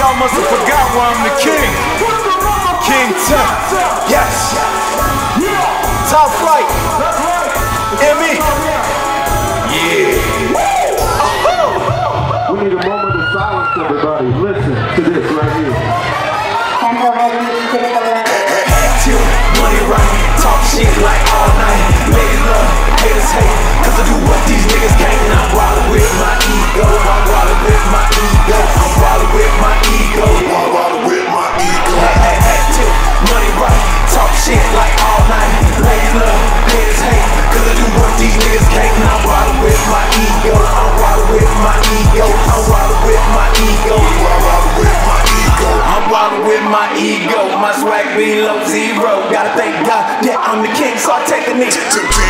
Y'all must have forgot why I'm the king. King Tef. Yes. Top Flite. ME. Yeah. We need a moment of silence, everybody. Listen to this ego, I'm riding with my ego, I'm riding with my ego, I'm riding with my ego. I'm riding with my ego, my swag below zero. Gotta thank God that I'm the king, so I take the knee.